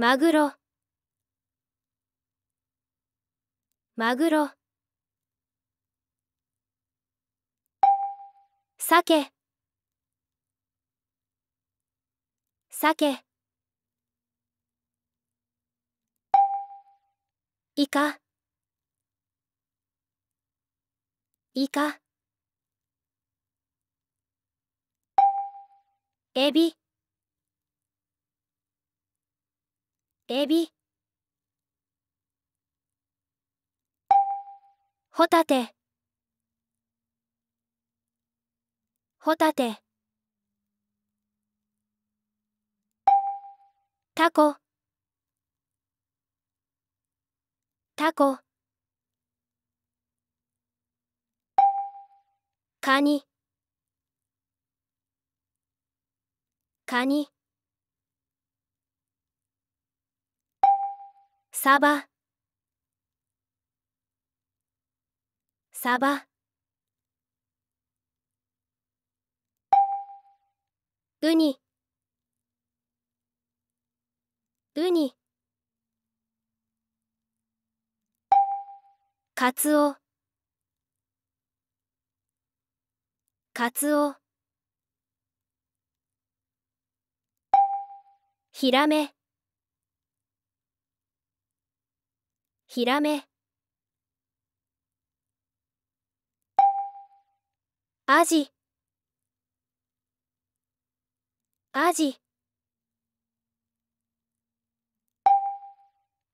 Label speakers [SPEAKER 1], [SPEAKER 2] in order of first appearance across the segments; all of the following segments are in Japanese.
[SPEAKER 1] マグロ。マグロ。鮭。鮭。イカ。イカ。エビ。エビ。ホタテ。ホタテ。タコ。タコ。カニ。カニ。サバ。サバ。ウニ。ウニ。カツオ。カツオ。ヒラメ。ヒラメアジアジ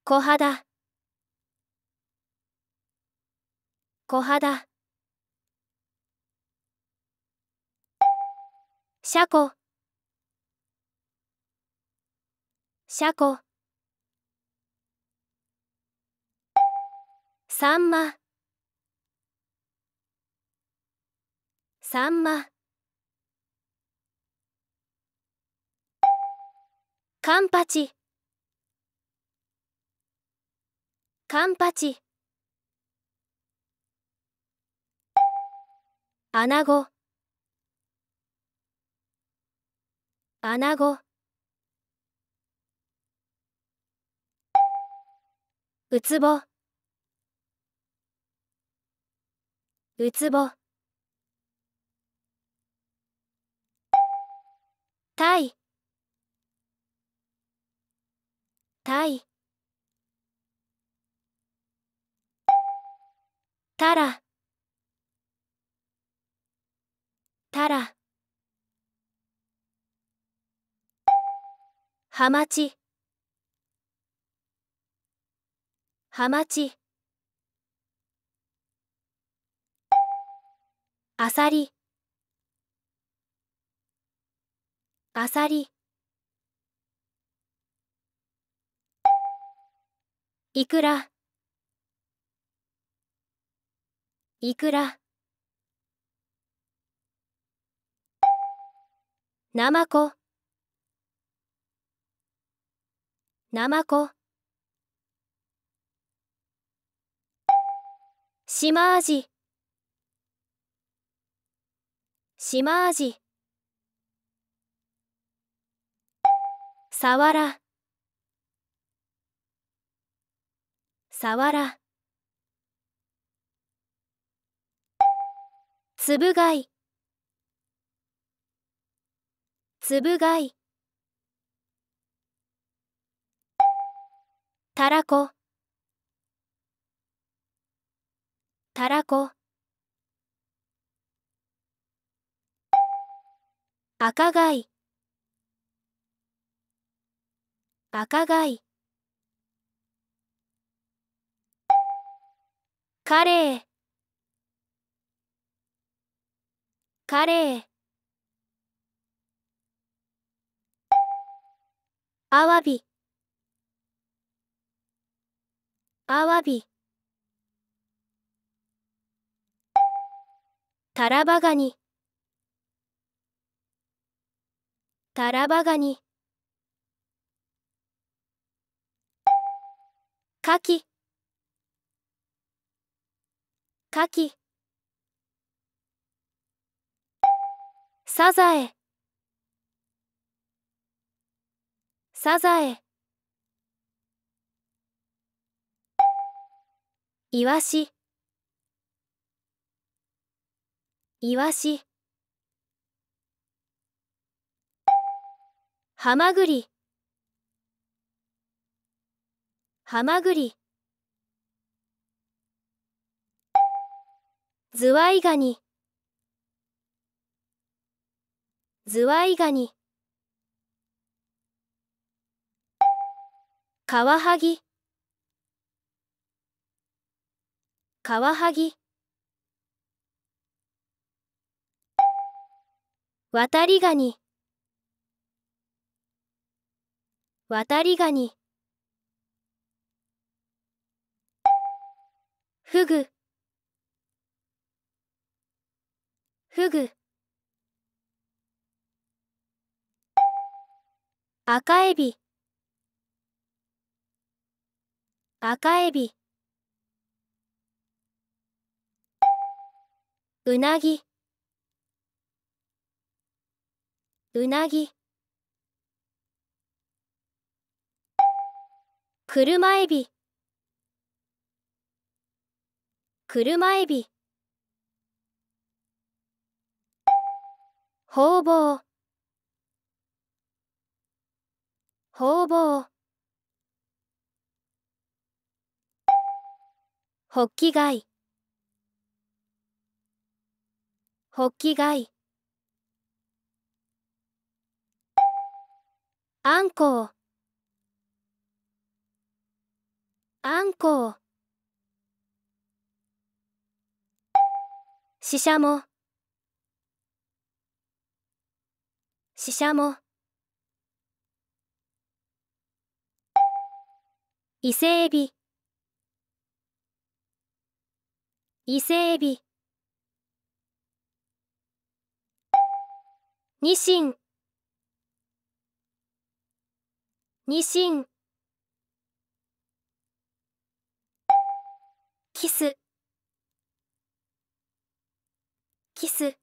[SPEAKER 1] 小肌。小肌。シャコシャコサンマ。サンマ。カンパチ。カンパチ。アナゴ。アナゴ。ウツボ。うつぼ。たい。たい。たら。たら。はまち。はまち。あさり。あさり。いくら。いくら。なまこ。なまこ。しまあじ。島味。さわらさわらつぶがいつぶがいたらこ。たらこ。赤貝。赤貝。カレー。カレー。アワビ。アワビ。タラバガニ。タラバガニカキカキサザエサザエイワシイワシはまぐりはまぐりズワイガニ。ズワイガニ。カワハギ。カワハギ。渡りガニ。渡りガニフグフグ赤エビ。赤エビ。うなぎ。うなぎ。車エビ。車エビ。ほうぼう。ほうぼう。ホッキ貝ホッキ貝あんこう。あんこ。うししゃも。ししゃも。伊勢エビ。伊勢エビ。ニシンニシンキス。キス。